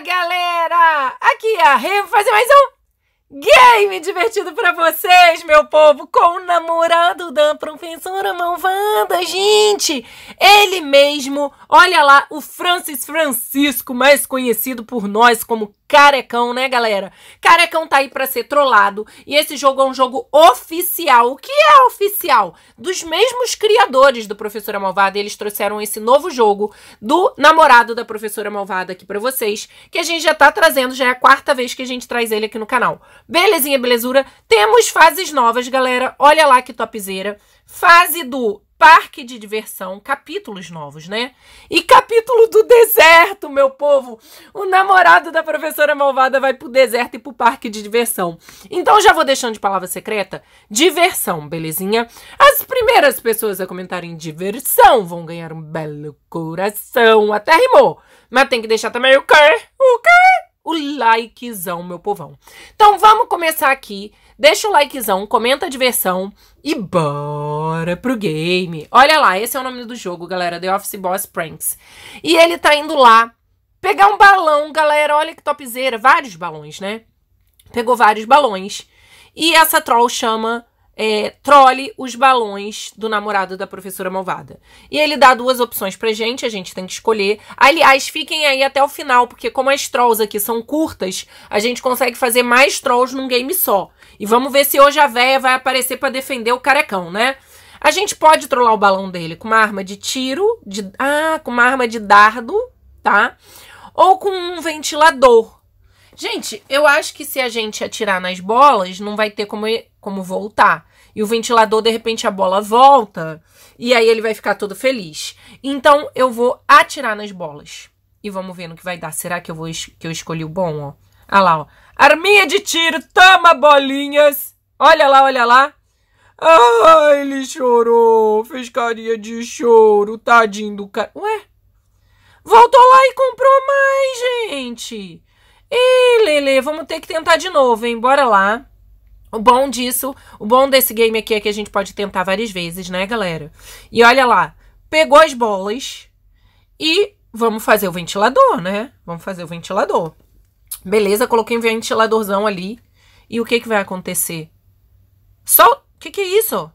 Galera! Aqui é a Rê, vou fazer mais um game divertido pra vocês, meu povo, com o namorado da professora malvada, gente! Ele mesmo, olha lá, o Francis Francisco, mais conhecido por nós como Carecão, né, galera? Carecão tá aí pra ser trollado, e esse jogo é um jogo oficial. O que é oficial? Dos mesmos criadores do Professora Malvada, eles trouxeram esse novo jogo do namorado da Professora Malvada aqui pra vocês, que a gente já tá trazendo, já é a quarta vez que a gente traz ele aqui no canal. Belezinha, belezura. Temos fases novas, galera. Olha lá que topzera. Fase do parque de diversão, capítulos novos, né? E capítulo do deserto, meu povo. O namorado da professora malvada vai pro deserto e pro parque de diversão. Então já vou deixando de palavra secreta, diversão, belezinha? As primeiras pessoas a comentarem diversão vão ganhar um belo coração. Até rimou. Mas tem que deixar também o quê? O quê? O likezão, meu povão. Então vamos começar aqui. Deixa o likezão, comenta a diversão e bora pro game. Olha lá, esse é o nome do jogo, galera, The Office Boss Pranks. E ele tá indo lá pegar um balão, galera, olha que topzera, vários balões, né? Pegou vários balões. E essa troll chama é, trole os balões do namorado da professora malvada. E ele dá duas opções pra gente, a gente tem que escolher. Aliás, fiquem aí até o final, porque como as trolls aqui são curtas, a gente consegue fazer mais trolls num game só. E vamos ver se hoje a véia vai aparecer para defender o carecão, né? A gente pode trollar o balão dele com uma arma de tiro, de ah, com uma arma de dardo, tá? Ou com um ventilador. Gente, eu acho que se a gente atirar nas bolas, não vai ter como, como voltar. E o ventilador, de repente, a bola volta. E aí ele vai ficar todo feliz. Então, eu vou atirar nas bolas. E vamos ver no que vai dar. Será que eu, vou que eu escolhi o bom, ó? Olha lá, ó. Arminha de tiro, toma bolinhas. Olha lá, olha lá. Ah, ele chorou. Fez carinha de choro. Tadinho do cara. Ué? Voltou lá e comprou mais, gente. Ih, Lele, vamos ter que tentar de novo, hein? Bora lá. O bom disso, o bom desse game aqui é que a gente pode tentar várias vezes, né, galera? E olha lá, pegou as bolas e vamos fazer o ventilador, né? Vamos fazer o ventilador. Beleza, coloquei um ventiladorzão ali. E o que que vai acontecer? Sol... O que que é isso?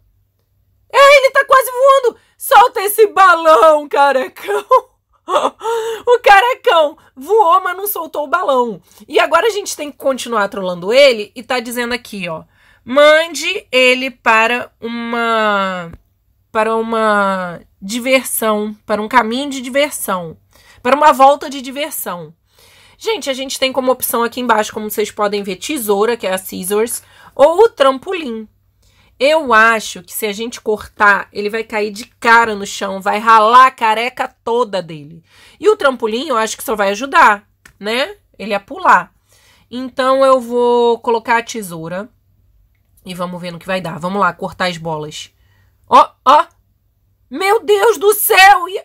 É, ele tá quase voando! Solta esse balão, carecão! o carecão voou, mas não soltou o balão. E agora a gente tem que continuar trolando ele e tá dizendo aqui, ó. Mande ele para uma para uma diversão, para um caminho de diversão, para uma volta de diversão. Gente, a gente tem como opção aqui embaixo, como vocês podem ver, tesoura, que é a scissors, ou o trampolim. Eu acho que se a gente cortar, ele vai cair de cara no chão, vai ralar a careca toda dele. E o trampolim, eu acho que só vai ajudar, né? Ele a pular. Então eu vou colocar a tesoura e vamos ver no que vai dar. Vamos lá, cortar as bolas. Ó, ó! Meu Deus do céu! E...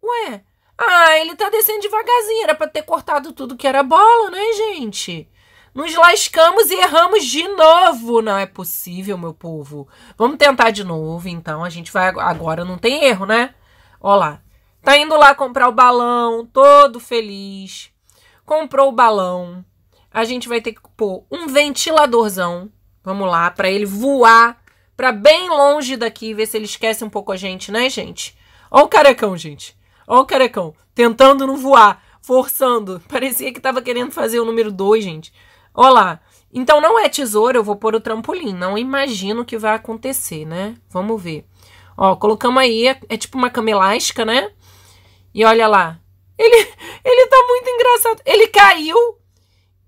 Ué? Ah, ele tá descendo devagarzinho. Era pra ter cortado tudo que era bola, né, gente? Nos lascamos e erramos de novo. Não é possível, meu povo. Vamos tentar de novo, então. A gente vai agora. Não tem erro, né? Ó lá. Tá indo lá comprar o balão, todo feliz. Comprou o balão. A gente vai ter que pôr um ventiladorzão. Vamos lá, para ele voar para bem longe daqui, ver se ele esquece um pouco a gente, né, gente? Ó o carecão, gente. Ó o carecão, tentando não voar, forçando. Parecia que tava querendo fazer o número 2, gente. Olá. Então não é tesoura, eu vou pôr o trampolim. Não imagino que vai acontecer, né? Vamos ver. Ó, colocamos aí, é, é tipo uma cama elástica, né? E olha lá. Ele, ele tá muito engraçado. Ele caiu.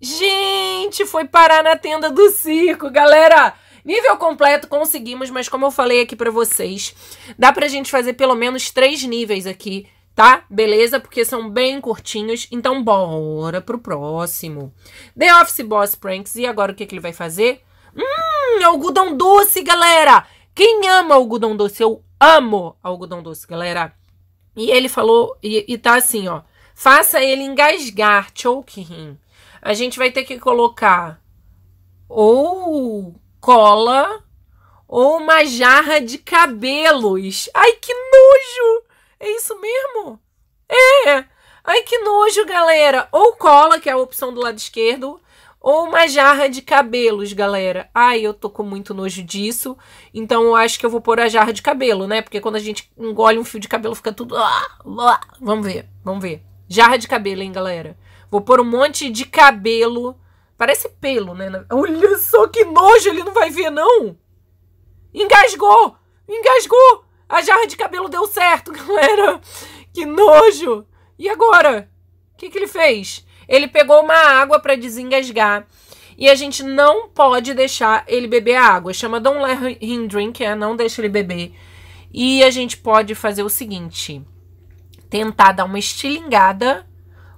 Gente, foi parar na tenda do circo, galera. Nível completo conseguimos, mas como eu falei aqui para vocês, dá pra gente fazer pelo menos três níveis aqui tá? Beleza? Porque são bem curtinhos. Então, bora pro próximo. The Office Boss Pranks. E agora o que, que ele vai fazer? Hum, algodão doce, galera! Quem ama algodão doce? Eu amo algodão doce, galera. E ele falou, e, e tá assim, ó. Faça ele engasgar, choke. A gente vai ter que colocar ou cola ou uma jarra de cabelos. Ai, que nojo! É isso mesmo? É! Ai, que nojo, galera. Ou cola, que é a opção do lado esquerdo, ou uma jarra de cabelos, galera. Ai, eu tô com muito nojo disso. Então eu acho que eu vou pôr a jarra de cabelo, né? Porque quando a gente engole um fio de cabelo fica tudo. Vamos ver, vamos ver. Jarra de cabelo, hein, galera? Vou pôr um monte de cabelo. Parece pelo, né? Olha só que nojo, ele não vai ver, não. Engasgou! Engasgou! A jarra de cabelo deu certo, galera. Que nojo! E agora? O que, que ele fez? Ele pegou uma água para desengasgar. E a gente não pode deixar ele beber a água. Chama Don't Let Him Drink, é, não deixa ele beber. E a gente pode fazer o seguinte: tentar dar uma estilingada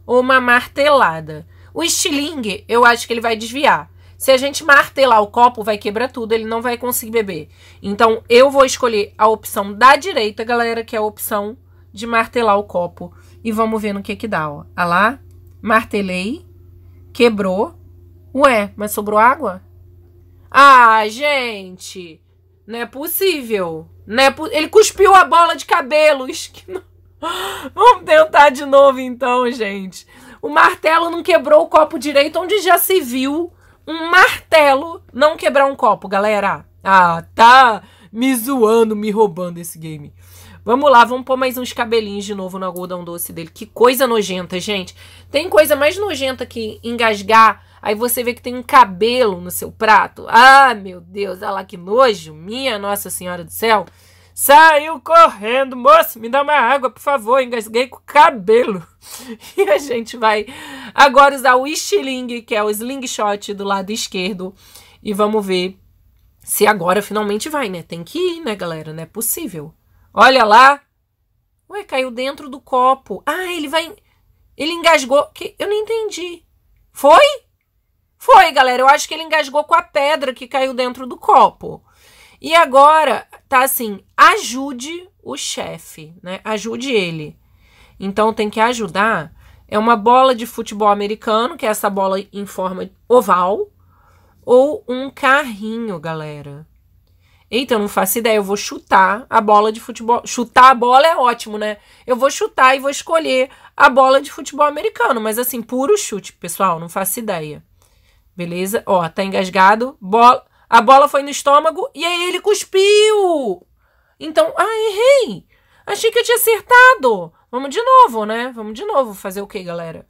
ou uma martelada. O estilingue, eu acho que ele vai desviar. Se a gente martelar o copo, vai quebrar tudo, ele não vai conseguir beber. Então, eu vou escolher a opção da direita, galera, que é a opção de martelar o copo. E vamos ver no que que dá, ó. Ah lá, martelei, quebrou. Ué, mas sobrou água? Ah, gente, não é possível. Não é po ele cuspiu a bola de cabelos. Vamos tentar de novo então, gente. O martelo não quebrou o copo direito, onde já se viu um martelo não quebrar um copo, galera. Ah, tá me zoando, me roubando esse game. Vamos lá, vamos pôr mais uns cabelinhos de novo no algodão doce dele. Que coisa nojenta, gente. Tem coisa mais nojenta que engasgar. Aí você vê que tem um cabelo no seu prato. Ah, meu Deus, olha lá que nojo. Minha Nossa Senhora do Céu. Saiu correndo, moço, me dá uma água, por favor. Engasguei com o cabelo. E a gente vai agora usar o estilingue, que é o slingshot do lado esquerdo. E vamos ver se agora finalmente vai, né? Tem que ir, né, galera? Não é possível. Olha lá. Ué, caiu dentro do copo. Ah, ele vai. Ele engasgou. Que... Eu não entendi. Foi? Foi, galera. Eu acho que ele engasgou com a pedra que caiu dentro do copo. E agora tá assim: ajude o chefe, né? Ajude ele. Então tem que ajudar. É uma bola de futebol americano, que é essa bola em forma oval, ou um carrinho, galera. Eita, eu não faço ideia. Eu vou chutar a bola de futebol. Chutar a bola é ótimo, né? Eu vou chutar e vou escolher a bola de futebol americano. Mas assim, puro chute, pessoal. Não faço ideia. Beleza? Ó, tá engasgado. Bola. A bola foi no estômago e aí ele cuspiu. Então, ah, errei. Achei que eu tinha acertado. Vamos de novo, né? Vamos de novo fazer o que, galera?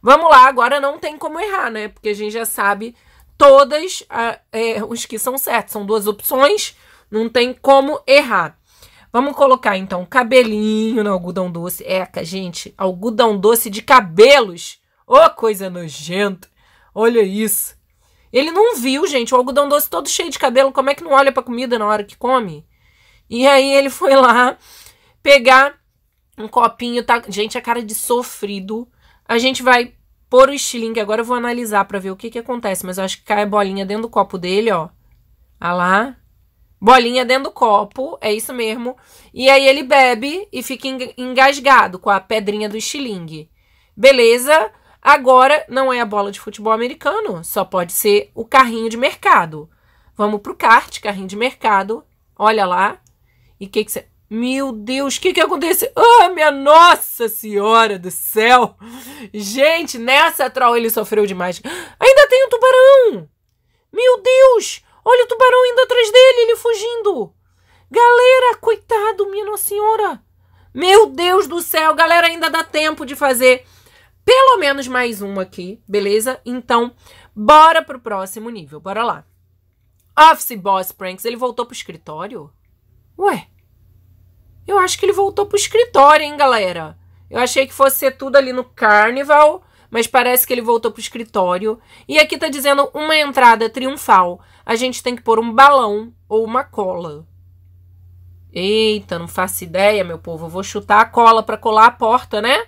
Vamos lá, agora não tem como errar, né? Porque a gente já sabe todas uh, é, os que são certos. São duas opções, não tem como errar. Vamos colocar então cabelinho no algodão doce. Eca, gente, algodão doce de cabelos. Ô, oh, coisa nojenta. Olha isso. Ele não viu, gente, o algodão doce todo cheio de cabelo. Como é que não olha pra comida na hora que come? E aí ele foi lá pegar um copinho, tá? Gente, a cara de sofrido. A gente vai pôr o estilingue. Agora eu vou analisar para ver o que que acontece. Mas eu acho que cai a bolinha dentro do copo dele, ó. Ah lá. Bolinha dentro do copo, é isso mesmo. E aí ele bebe e fica engasgado com a pedrinha do estilingue. Beleza? Agora não é a bola de futebol americano, só pode ser o carrinho de mercado. Vamos pro kart, carrinho de mercado. Olha lá. E o que que você. Meu Deus, o que que aconteceu? Ah, minha Nossa Senhora do céu! Gente, nessa troll ele sofreu demais. Ainda tem um tubarão! Meu Deus! Olha o tubarão indo atrás dele, ele fugindo! Galera, coitado, minha Nossa Senhora! Meu Deus do céu, galera, ainda dá tempo de fazer pelo menos mais um aqui, beleza? Então, bora pro próximo nível, bora lá. Office Boss Pranks, ele voltou pro escritório? Ué, eu acho que ele voltou pro escritório, hein, galera? Eu achei que fosse ser tudo ali no Carnival, mas parece que ele voltou pro escritório. E aqui tá dizendo uma entrada triunfal. A gente tem que pôr um balão ou uma cola. Eita, não faço ideia, meu povo. Eu vou chutar a cola para colar a porta, né?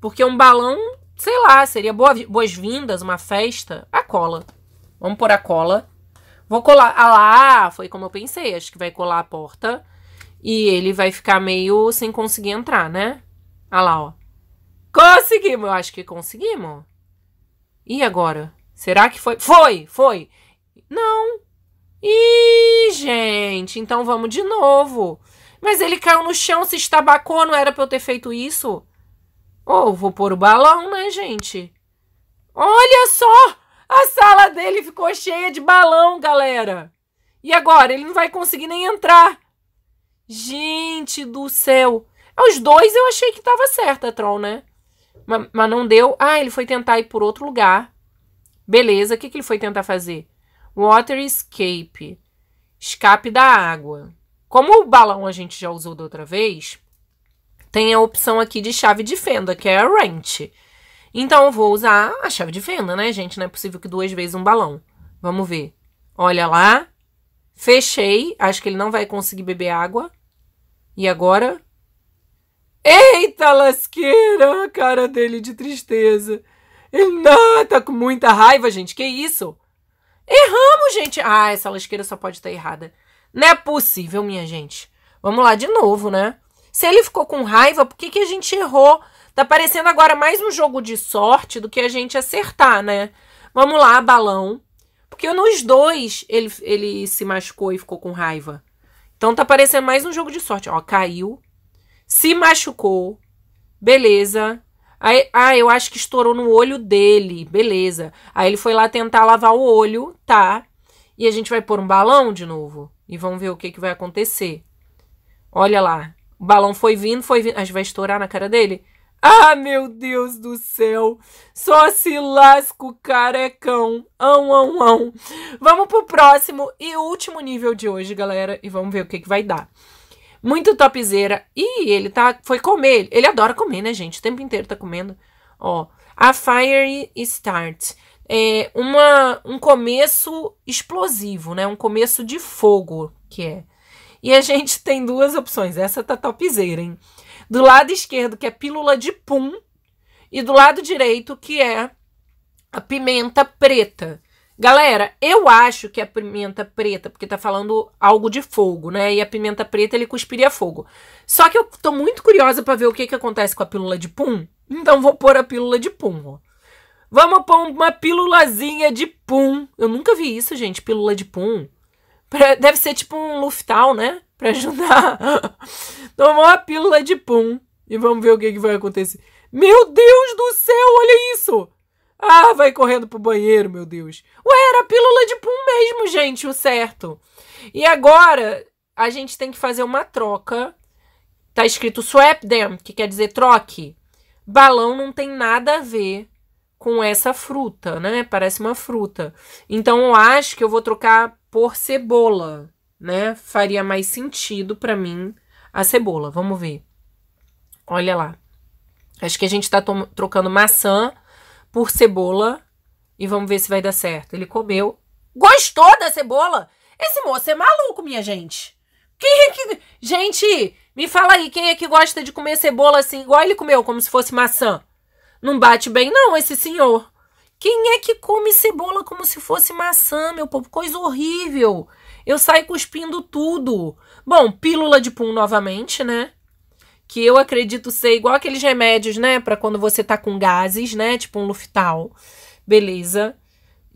Porque um balão, sei lá, seria boas-vindas, uma festa. A cola. Vamos pôr a cola. Vou colar. Ah lá, foi como eu pensei. Acho que vai colar a porta. E ele vai ficar meio sem conseguir entrar, né? Ah lá, ó. Conseguimos! Eu acho que conseguimos. E agora? Será que foi? Foi! Foi! Não! Ih, gente! Então vamos de novo. Mas ele caiu no chão, se estabacou, não era pra eu ter feito isso? Oh, vou pôr o balão, né, gente? Olha só! A sala dele ficou cheia de balão, galera. E agora? Ele não vai conseguir nem entrar. Gente do céu. Os dois eu achei que tava certa, Troll, né? Mas, mas, não deu. Ah, ele foi tentar ir por outro lugar. Beleza. O que, que ele foi tentar fazer? Water escape. Escape da água. Como o balão a gente já usou da outra vez, tem a opção aqui de chave de fenda, que é a wrench. Então, eu vou usar a chave de fenda, né, gente? Não é possível que duas vezes um balão. Vamos ver. Olha lá. Fechei. Acho que ele não vai conseguir beber água. E agora? Eita lasqueira! A cara dele de tristeza. Ele não, tá com muita raiva, gente. Que isso? Erramos, gente. Ah, essa lasqueira só pode estar errada. Não é possível, minha gente. Vamos lá de novo, né? Se ele ficou com raiva, por que, que a gente errou? Tá parecendo agora mais um jogo de sorte do que a gente acertar, né? Vamos lá, balão. Porque nos dois ele, ele se machucou e ficou com raiva. Então tá parecendo mais um jogo de sorte. Ó, caiu. Se machucou. Beleza. Aí, ah, eu acho que estourou no olho dele. Beleza. Aí ele foi lá tentar lavar o olho, tá? E a gente vai pôr um balão de novo. E vamos ver o que, que vai acontecer. Olha lá. O balão foi vindo, foi vindo. A gente vai estourar na cara dele? Ah, meu Deus do céu! Só se lasca o carecão. Ão, ão, ão. Vamos pro próximo e último nível de hoje, galera. E vamos ver o que, que vai dar. Muito topzera. Ih, ele tá. Foi comer. Ele adora comer, né, gente? O tempo inteiro tá comendo. Ó. A Fire Start. É uma, um começo explosivo, né? Um começo de fogo, que é. E a gente tem duas opções. Essa tá topzera, hein? Do lado esquerdo, que é pílula de pum, e do lado direito, que é a pimenta preta. Galera, eu acho que a pimenta preta, porque tá falando algo de fogo, né? E a pimenta preta ele cuspiria fogo. Só que eu tô muito curiosa para ver o que que acontece com a pílula de pum. Então vou pôr a pílula de pum, ó. Vamos pôr uma pílulazinha de pum. Eu nunca vi isso, gente, pílula de pum. Deve ser tipo um Luftal, né? Pra ajudar. Tomou a pílula de pum. E vamos ver o que, que vai acontecer. Meu Deus do céu, olha isso! Ah, vai correndo pro banheiro, meu Deus. Ué, era pílula de pum mesmo, gente, o certo. E agora, a gente tem que fazer uma troca. Tá escrito swap them, que quer dizer troque. Balão não tem nada a ver com essa fruta, né? Parece uma fruta. Então eu acho que eu vou trocar por cebola, né? Faria mais sentido para mim a cebola. Vamos ver. Olha lá. Acho que a gente tá trocando maçã por cebola e vamos ver se vai dar certo. Ele comeu. Gostou da cebola? Esse moço é maluco, minha gente. Quem é que. Gente, me fala aí, quem é que gosta de comer cebola assim, igual ele comeu, como se fosse maçã? Não bate bem, não, esse senhor. Quem é que come cebola como se fosse maçã, meu povo? Coisa horrível. Eu saio cuspindo tudo. Bom, pílula de pum novamente, né? Que eu acredito ser igual aqueles remédios, né? Para quando você tá com gases, né? Tipo um Luftal. Beleza.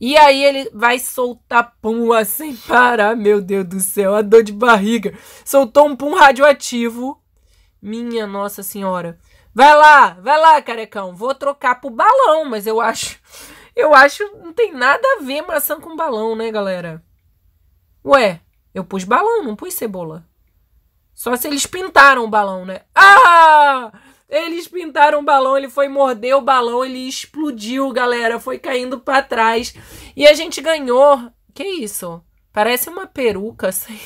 E aí ele vai soltar pum assim parar. Meu Deus do céu, a dor de barriga. Soltou um pum radioativo. Minha Nossa Senhora. Vai lá, vai lá, carecão. Vou trocar pro balão, mas eu acho. Eu acho não tem nada a ver maçã com balão, né, galera? Ué, eu pus balão, não pus cebola. Só se eles pintaram o balão, né? Ah! Eles pintaram o balão, ele foi morder o balão, ele explodiu, galera. Foi caindo para trás. E a gente ganhou. Que isso? Parece uma peruca, sei,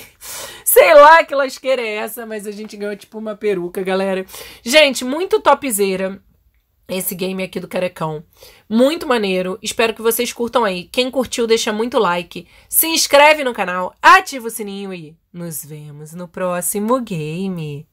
sei lá que lasqueira é essa, mas a gente ganhou tipo uma peruca, galera. Gente, muito topzera esse game aqui do Carecão. Muito maneiro. Espero que vocês curtam aí. Quem curtiu, deixa muito like. Se inscreve no canal, ativa o sininho e nos vemos no próximo game.